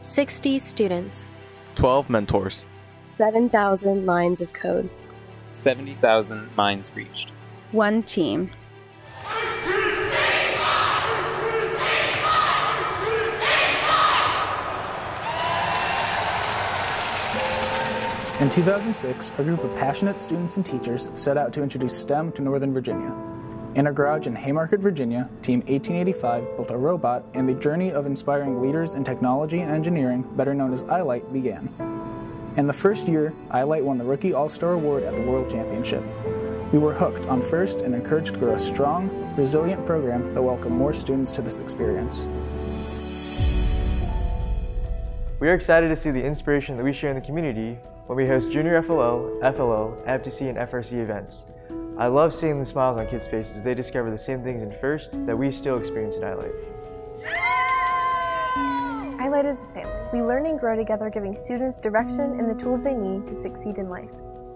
60 students, 12 mentors, 7,000 lines of code, 70,000 minds reached. One team. In 2006, a group of passionate students and teachers set out to introduce STEM to Northern Virginia. In a garage in Haymarket, Virginia, Team 1885 built a robot, and the journey of inspiring leaders in technology and engineering, better known as ILITE, began. In the first year, ILITE won the Rookie All Star Award at the World Championship. We were hooked on FIRST and encouraged to grow a strong, resilient program that welcomed more students to this experience. We are excited to see the inspiration that we share in the community when we host Junior FLL, FLL, FTC, and FRC events. I love seeing the smiles on kids' faces as they discover the same things in FIRST that we still experience at ILITE. ILITE is a family. We learn and grow together, giving students direction and the tools they need to succeed in life.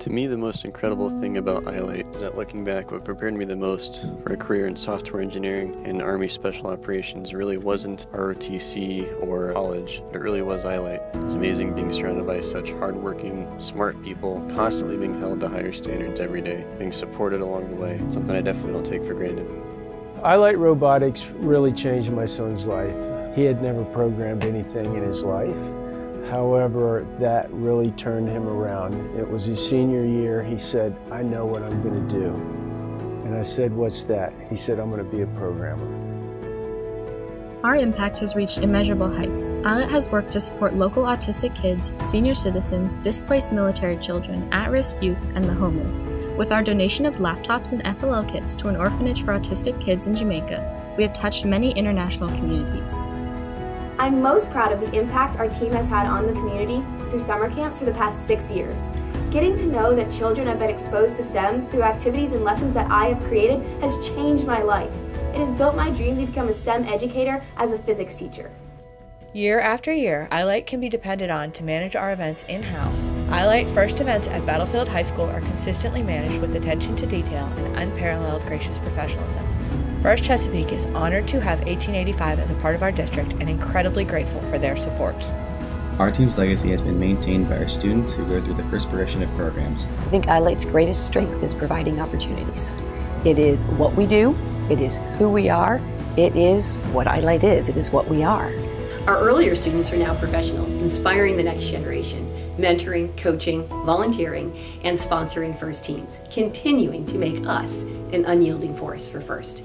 To me, the most incredible thing about ILITE is that looking back, what prepared me the most for a career in software engineering and Army Special Operations really wasn't ROTC or college. It really was ILITE. It's amazing being surrounded by such hardworking, smart people, constantly being held to higher standards every day, being supported along the way. Something I definitely don't take for granted. ILITE Robotics really changed my son's life. He had never programmed anything in his life. However, that really turned him around. It was his senior year. He said, I know what I'm going to do. And I said, What's that? He said, I'm going to be a programmer. Our impact has reached immeasurable heights. ILITE has worked to support local autistic kids, senior citizens, displaced military children, at risk youth, and the homeless. With our donation of laptops and FLL kits to an orphanage for autistic kids in Jamaica, we have touched many international communities. I'm most proud of the impact our team has had on the community through summer camps for the past six years. Getting to know that children have been exposed to STEM through activities and lessons that I have created has changed my life. It has built my dream to become a STEM educator as a physics teacher. Year after year, ILITE can be depended on to manage our events in-house. ILITE First events at Battlefield High School are consistently managed with attention to detail and unparalleled gracious professionalism. First Chesapeake is honored to have 1885 as a part of our district and incredibly grateful for their support. Our team's legacy has been maintained by our students who go through the first progression of programs. I think ILITE's greatest strength is providing opportunities. It is what we do, it is who we are, it is what ILITE is, it is what we are. Our earlier students are now professionals, inspiring the next generation, mentoring, coaching, volunteering, and sponsoring FIRST teams, continuing to make us an unyielding force for FIRST.